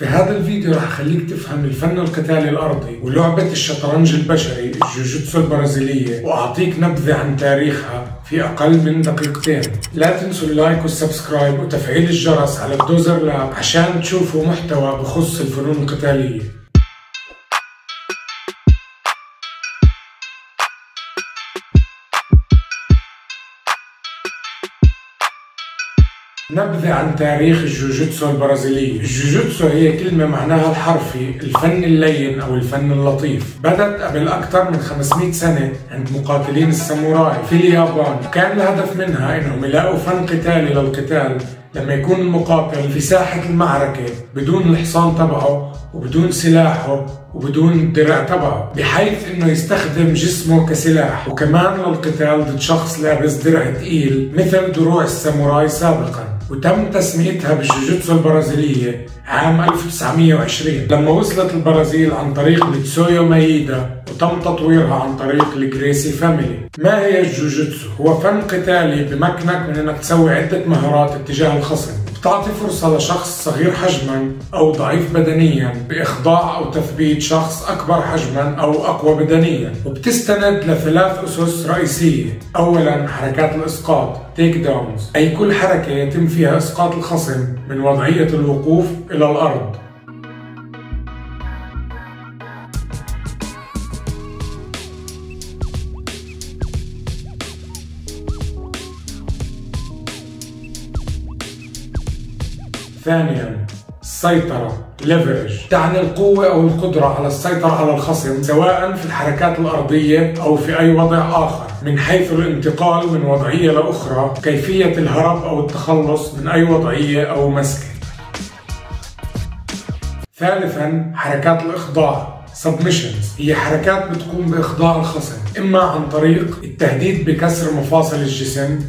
في هذا الفيديو رح خليك تفهم الفن القتالي الأرضي ولعبة الشطرنج البشري الجوجيتسو البرازيلية وأعطيك نبذة عن تاريخها في أقل من دقيقتين. لا تنسوا ال like وال subscribe وتفعيل الجرس على الدوزر لاب عشان تشوفوا محتوى بخص الفنون القتالية. نبذة عن تاريخ الجوجيتسو البرازيلية الجوجيتسو هي كلمة معناها الحرفي الفن اللين أو الفن اللطيف. بدت قبل أكثر من 500 سنة عند مقاتلين الساموراي. في اليابان كان الهدف منها إنهم يلاقوا فن قتالي للقتال لما يكون المقاتل في ساحة المعركة بدون الحصان تبعه وبدون سلاحه وبدون الدرع تبعه بحيث إنه يستخدم جسمه كسلاح. وكمان للقتال ضد شخص لابس درع ثقيل مثل دروع الساموراي سابقا. وتم تسميتها بالجوجيتسو البرازيلية عام 1920 لما وصلت البرازيل عن طريق ميتسويو مايدا وتم تطويرها عن طريق ال Gracie family. ما هي الجوجيتسو؟ هو فن قتالي بمكنك من إنك تسوي عدة مهارات اتجاه الخصم. بتعطي فرصة لشخص صغير حجما أو ضعيف بدنيا بإخضاع أو تثبيت شخص أكبر حجما أو أقوى بدنيا. وبتستند لثلاث أسس رئيسية. أولا حركات الإسقاط تيك داونز أي كل حركة يتم فيها إسقاط الخصم من وضعية الوقوف إلى الأرض. ثانيا السيطرة ليفرج تعني القوة أو القدرة على السيطرة على الخصم سواء في الحركات الأرضية أو في أي وضع آخر. من حيث الانتقال من وضعية لأخرى كيفية الهرب أو التخلص من أي وضعية أو مسكة ثالثا حركات الإخضاع submissions. هي حركات بتقوم بإخضاع الخصم إما عن طريق التهديد بكسر مفاصل الجسم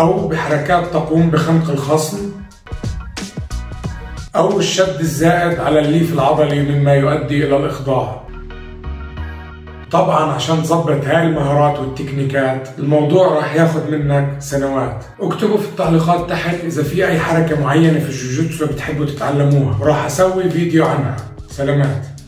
أو بحركات تقوم بخنق الخصم أو الشد الزائد على الليف العضلي مما يؤدي إلى الإخضاع. طبعا عشان تظبط هاي المهارات والتكنيكات الموضوع راح ياخد منك سنوات. اكتبوا في التعليقات تحت إذا في أي حركة معينة في الجوجوتسو بتحبوا تتعلموها وراح أسوي فيديو عنها. سلامات.